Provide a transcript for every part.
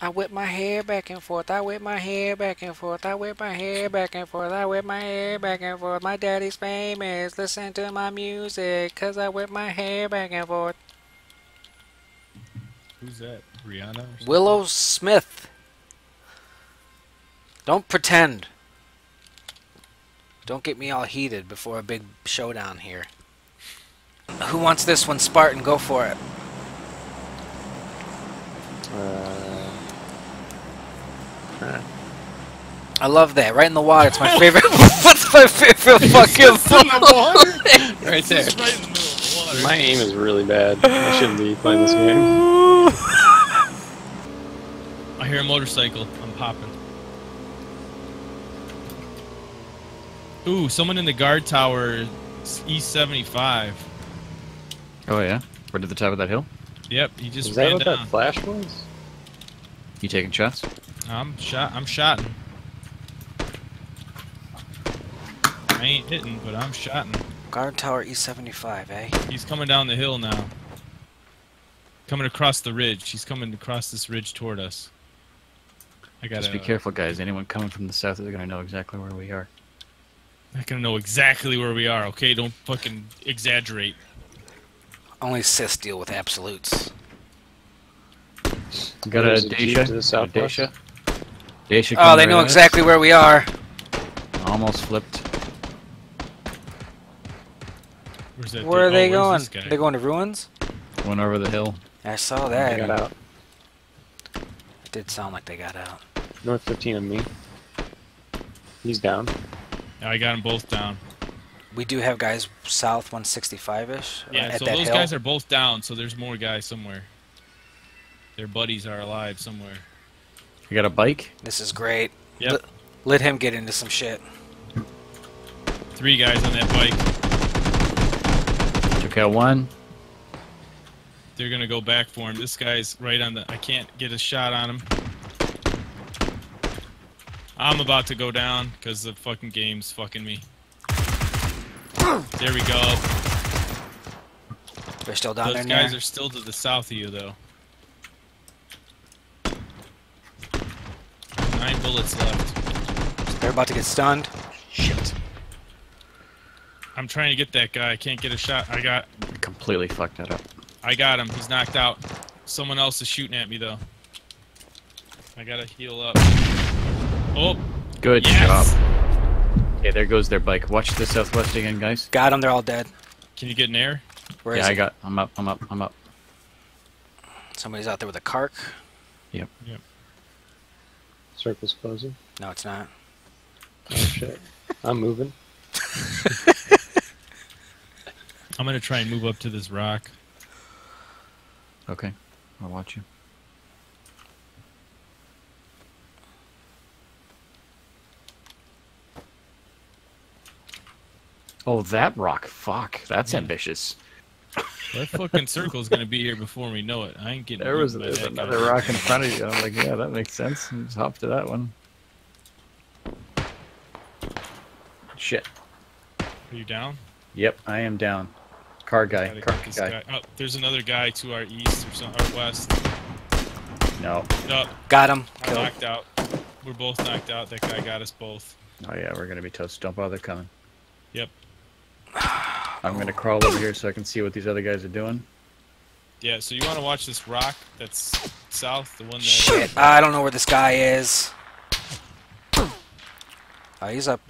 I whip my hair back and forth. I whip my hair back and forth. I whip my hair back and forth. I whip my hair back and forth. My daddy's famous. Listen to my music, cause I whip my hair back and forth. Who's that? Rihanna? Or? Willow Smith. Don't pretend. Don't get me all heated before a big showdown here. Who wants this one, Spartan? Go for it. Uh, I love that. Right in the water. It's my favorite. What's my favorite fucking right there. Just right in the middle of the water. My aim is really bad. I shouldn't be playing this game. I hear a motorcycle. I'm popping. Ooh, someone in the guard tower, East 75. Oh yeah. Right at the top of that hill. Yep, he just Is that ran what down. that flash was? You taking shots? I'm shot. I'm shotting. I ain't hitting, but I'm shotting. Guard Tower E75, eh? He's coming down the hill now. Coming across the ridge. He's coming across this ridge toward us. I gotta. Just be careful, guys. Anyone coming from the south is gonna know exactly where we are. I gonna know exactly where we are. Okay, don't fucking exaggerate. Only Sith deal with absolutes. Got a There's Dacia. to the Got a southwest. Dacia. Dacia Oh, they right know at us. exactly where we are. Almost flipped. Where's that? Where are dude? they oh, going? where's this guy? They going to ruins? Went over the hill. I saw They that. got out. It did sound like they got out. North 15 on me. He's down. Yeah, I got them both down. We do have guys south 165-ish uh, Yeah, at so that those hill. guys are both down. So there's more guys somewhere. Their buddies are alive somewhere. You got a bike? This is great. Yep. Let, let him get into some shit. Three guys on that bike. Took out one. They're gonna go back for him. This guy's right on the. I can't get a shot on him. I'm about to go down because the fucking game's fucking me. There we go. They're still down there. Those guys Near. are still to the south of you though. Bullets left. They're about to get stunned. Shit. I'm trying to get that guy. I can't get a shot. I got. Completely fucked that up. I got him. He's knocked out. Someone else is shooting at me though. I gotta heal up. Oh, Good yes! job. Okay, there goes their bike. Watch the southwest again, guys. Got them. They're all dead. Can you get an air? Where is yeah, I he? got. I'm up. I'm up. I'm up. Somebody's out there with a cark. Circle's closing. No, it's not. Oh shit. I'm moving. I'm gonna try and move up to this rock. Okay, I'll watch you. Oh, that rock. Fuck, that's Yeah. ambitious. That fucking circle's gonna be here before we know it. I ain't getting. There was beaten by there's guy. another rock in front of you. I'm like, yeah, that makes sense. Just hop to that one. Shit. Are you down? Yep, I am down. Car guy. Car guy. guy. Oh, there's another guy to our east or some or west. No. Oh, Got him. I'm Killed. knocked out. We're both knocked out. That guy got us both. Oh yeah, we're gonna be toast. Don't bother coming. Yep. I'm gonna crawl over here so I can see what these other guys are doing. Yeah. So you want to watch this rock that's south, the one that. Shit. I don't know where this guy is. Oh, he's up.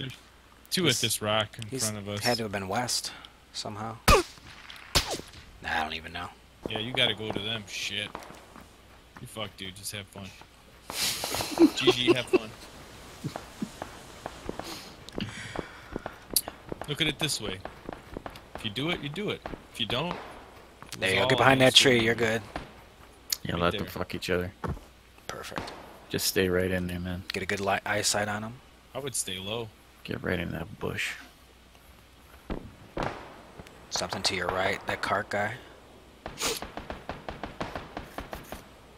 Two at this rock in He's front of us. had to have been west somehow. Nah, I don't even know. Yeah, you gotta go to them. Shit. You fuck, dude. Just have fun. GG, have fun. Look at it this way. If you do it, you do it. If you don't, it There was you go. Get behind that tree. You're good. Yeah, Right let them fuck each other. Perfect. Just stay right in there, man. Get a good light eyesight on them. I would stay low. Get right in that bush. Something to your right. That cart guy.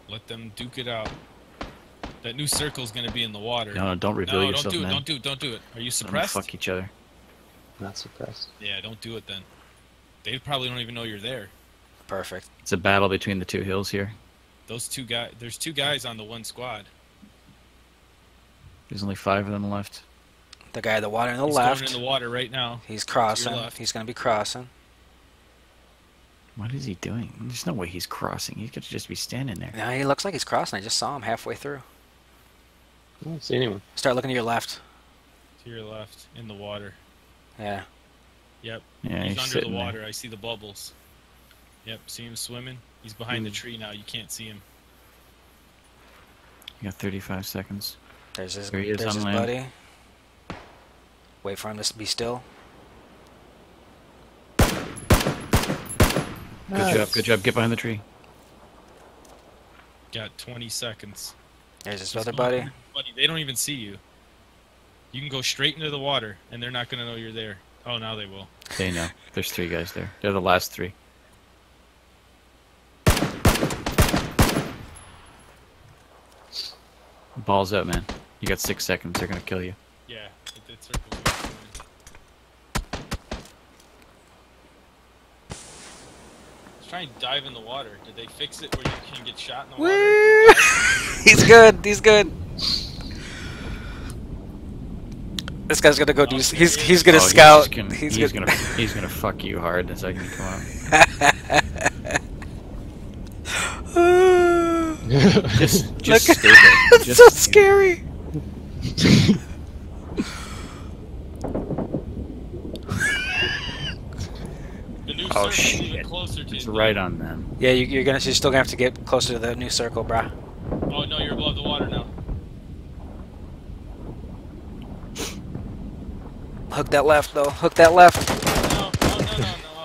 Let them duke it out. That new circle's gonna be in the water. No, no, don't reveal no, yourself, don't do it. man. Don't do it. Don't do it. Are you Let them suppressed? fuck each other. Not suppressed. Yeah, don't do it then. They probably don't even know you're there. Perfect. It's a battle between the two hills here. Those two guys. There's two guys on the one squad. There's only five of them left. The guy in the water on the He's left. going in the water right now. He's crossing. He's gonna be crossing. What is he doing? There's no way he's crossing. He's got to just be standing there. Yeah, he looks like he's crossing. I just saw him halfway through. I don't see anyone. Start looking to your left. To your left, in the water. Yeah. Yep. Yeah, he's, he's, under the water. there. I see the bubbles. Yep. See him swimming. He's behind the Hmm. tree now. You can't see him. You got 35 seconds. There's his, There he is there's on his land. buddy. Wait for him to be still. Good job. Good job. Get behind the tree. Got 20 seconds. There's his Just other buddy. buddy. They don't even see you. You can go straight into the water, and they're not gonna know you're there. Oh, now they will. They know. There's three guys there. They're the last three. Balls up, man. You got six seconds. They're gonna kill you. Yeah. It, it circles around. Let's try and dive in the water. Did they fix it where you can get shot in the water? Woo! he's good. He's good. This guy's gonna go do. He's oh, he's gonna Oh, scout. He's, gonna, he's, he's gonna. gonna he's gonna fuck you hard the second you come out. Just just Look- stay it's Just so stay scary. The new Oh, circle's shit. even closer to It's you. right on them. Yeah, you, you're gonna. You're still gonna have to get closer to the new circle, brah. Oh no, you're above the water now. Hook that left though. Hook that left. No, no, no,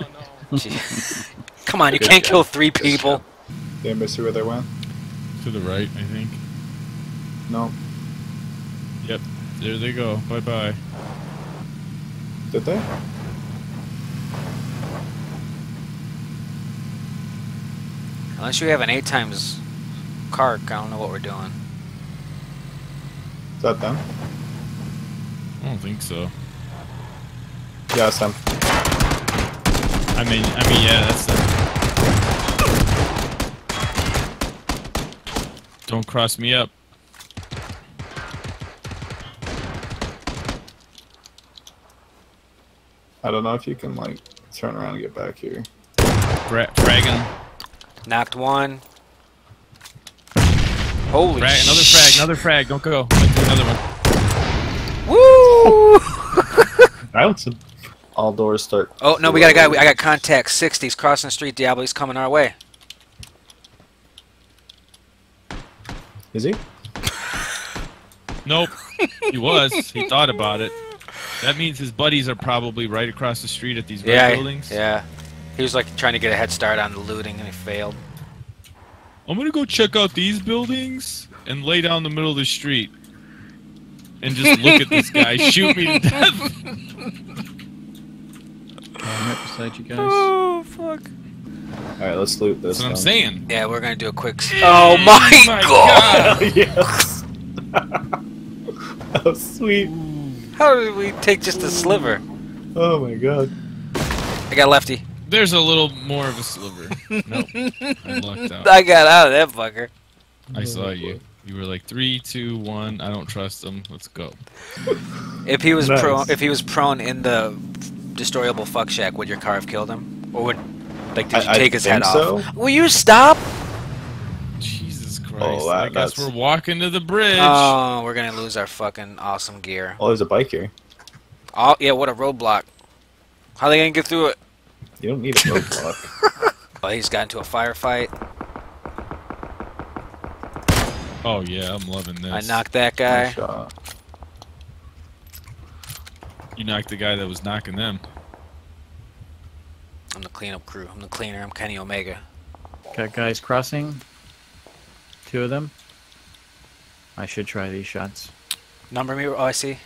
no, no, no. Come on, you Good can't job. kill three Good people. job. Did anybody see where they went? To the right, I think. No. Yep. There they go. Bye bye. Did they? Unless you have an eight times cart, I don't know what we're doing. Is that them? I don't think so. Yeah, it's them. I mean, I mean, yeah, that's the. Don't cross me up. I don't know if you can like turn around and get back here. Fra- fragging. Knocked one. Holy Frag, another frag, another frag. Don't go. Another one. Woo! Alex. All doors start. oh no, we got a guy. I got contact. 60s crossing the street. Diablo, he's coming our way. Is he? Nope. he was. He thought about it. That means his buddies are probably right across the street at these red Yeah, buildings. yeah. He was like trying to get a head start on the looting, and he failed. I'm gonna go check out these buildings and lay down the middle of the street and just look at this guy shoot me to death. I'm right beside you guys. Oh fuck! All right, let's loot this. That's what I'm saying. Yeah, we're gonna do a quick. Oh my, my god! yes. that was sweet. How did we take just a sliver? Oh my god. I got lefty. There's a little more of a sliver. Nope. I lucked out. I got out of that fucker. I saw you. You were like three, two, one. I don't trust them. Let's go. If he was Nice. prone, if he was prone in the destroyable fuck shack, would your car have killed him, or would like did you I- I take his head think off? Will you stop? Jesus Christ! Oh, that- I guess that's- we're walking to the bridge. Oh, we're gonna lose our fucking awesome gear. Oh, there's a bike here. Oh yeah, what a roadblock. How they gonna get through it? You don't need a roadblock. Oh, he's got into a firefight. oh yeah, I'm loving this. I knocked that Nice guy. Shot. You knocked the guy that was knocking them. I'm the cleanup crew. I'm the cleaner. I'm Kenny Omega. Got guys crossing. Two of them. I should try these shots. Number me. Oh, I see.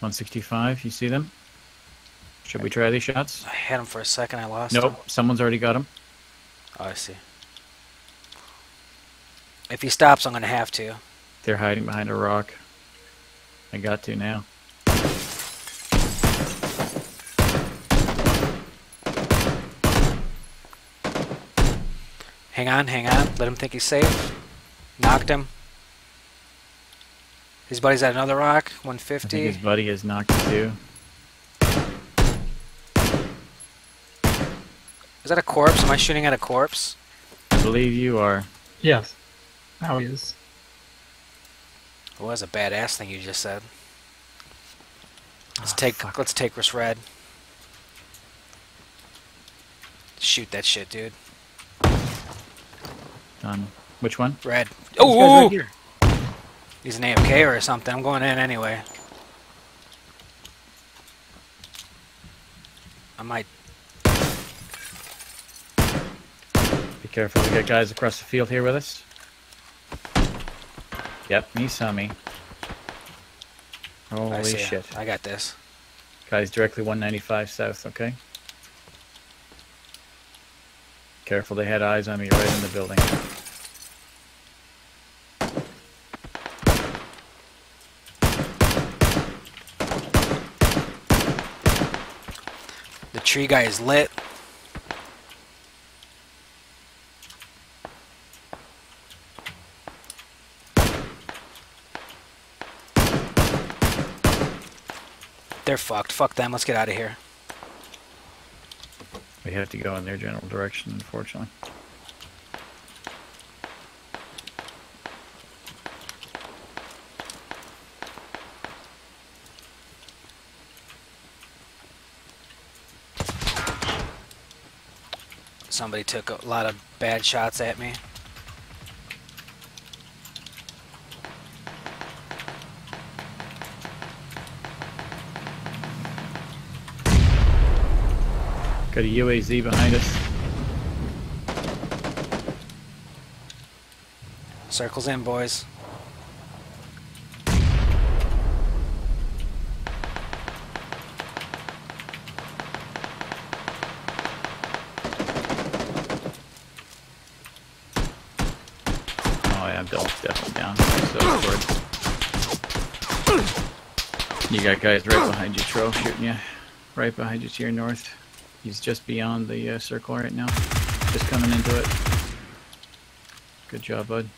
165. You see them? Should we try these shots? I had him for a second. I lost him. Nope. Someone's already got them. Oh, I see. If he stops, I'm gonna have to. They're hiding behind a rock. I got to now. Hang on, hang on. Let him think he's safe. Knocked him. His buddy's at another rock. I think his buddy is knocked too. Is that a corpse? Am I shooting at a corpse? I believe you are. Yes. Now he is. It was a badass thing you just said. Let's Ah, take fuck. let's take this red. Shoot that shit, dude. Done. Which one? Red. Oh, right here. he's an AFK or something. I'm going in anyway. I might. Be careful, we got guys across the field here with us. Yep, he saw me. I Holy see ya. shit. I got this. Guys directly 195 south, okay? Careful, they had eyes on me right in the building. The tree guy is lit. They're fucked. Fuck them. Let's get out of here. We have to go in their general direction, unfortunately. Somebody took a lot of bad shots at me. Got a UAZ behind us. Circles in, boys. Oh yeah, Bill's definitely down. So forward. You got guys right behind you, Tro, shooting you. Right behind you to your north. He's just beyond the uh, circle right now. Just coming into it. Good job, bud.